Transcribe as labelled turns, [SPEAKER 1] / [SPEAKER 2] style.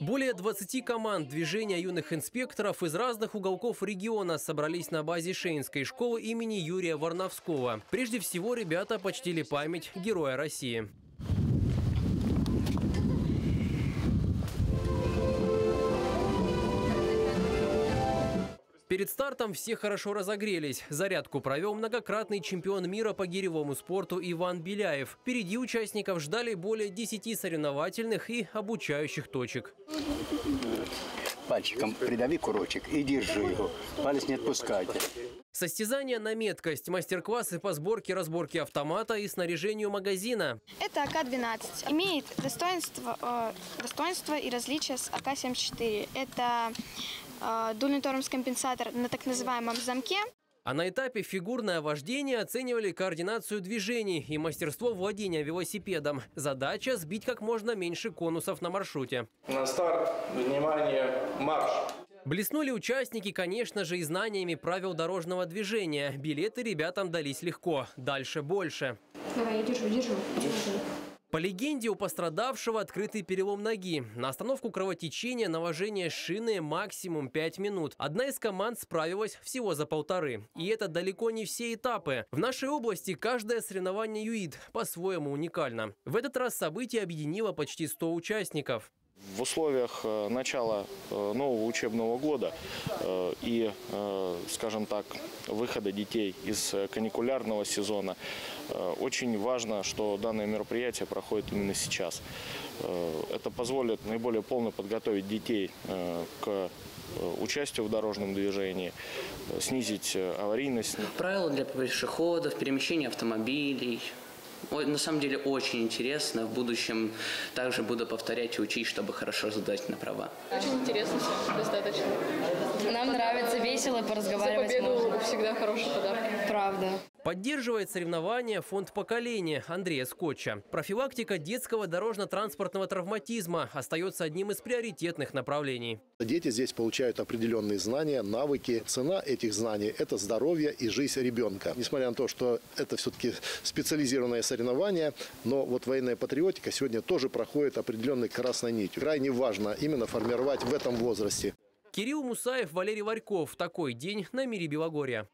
[SPEAKER 1] Более 20 команд движения юных инспекторов из разных уголков региона собрались на базе Шейнской школы имени Юрия Варновского. Прежде всего, ребята почтили память Героя России. Перед стартом все хорошо разогрелись. Зарядку провел многократный чемпион мира по гиревому спорту Иван Беляев. Впереди участников ждали более 10 соревновательных и обучающих точек.
[SPEAKER 2] Пальчиком придави курочек и держи его. Палец не отпускайте.
[SPEAKER 1] Состязания на меткость, мастер-классы по сборке разборке автомата и снаряжению магазина.
[SPEAKER 3] Это АК-12. Имеет достоинство, э, достоинство и различия с АК-74. Это дульный тормоз-компенсатор на так называемом замке.
[SPEAKER 1] А на этапе фигурное вождение оценивали координацию движений и мастерство владения велосипедом. Задача – сбить как можно меньше конусов на маршруте.
[SPEAKER 4] На старт, внимание, марш!
[SPEAKER 1] Блеснули участники, конечно же, и знаниями правил дорожного движения. Билеты ребятам дались легко. Дальше больше.
[SPEAKER 5] Давай, я держу, держу.
[SPEAKER 1] По легенде, у пострадавшего открытый перелом ноги. На остановку кровотечения наложение шины максимум 5 минут. Одна из команд справилась всего за полторы. И это далеко не все этапы. В нашей области каждое соревнование ЮИД по-своему уникально. В этот раз событие объединило почти 100 участников.
[SPEAKER 6] В условиях э, начала э, нового учебного года э, и, скажем так, выхода детей из каникулярного сезона, очень важно, что данное мероприятие проходит именно сейчас. Это позволит наиболее полно подготовить детей к участию в дорожном движении, снизить аварийность.
[SPEAKER 7] Правила для пешеходов, перемещения автомобилей, на самом деле очень интересно. В будущем также буду повторять и учить, чтобы хорошо задать на права.
[SPEAKER 8] Очень интересно все, достаточно.
[SPEAKER 9] Нам нравится, весело, поразговаривать
[SPEAKER 8] За победу
[SPEAKER 9] можно.
[SPEAKER 8] всегда хороший подарок.
[SPEAKER 9] Правда.
[SPEAKER 1] Поддерживает соревнования фонд поколения Андрея Скотча. Профилактика детского дорожно-транспортного травматизма остается одним из приоритетных направлений.
[SPEAKER 10] Дети здесь получают определенные знания, навыки. Цена этих знаний – это здоровье и жизнь ребенка. Несмотря на то, что это все-таки специализированное соревнование, но вот военная патриотика сегодня тоже проходит определенной красной нитью. Крайне важно именно формировать в этом возрасте.
[SPEAKER 1] Кирилл Мусаев, Валерий Варьков. Такой день на мире Белогорья.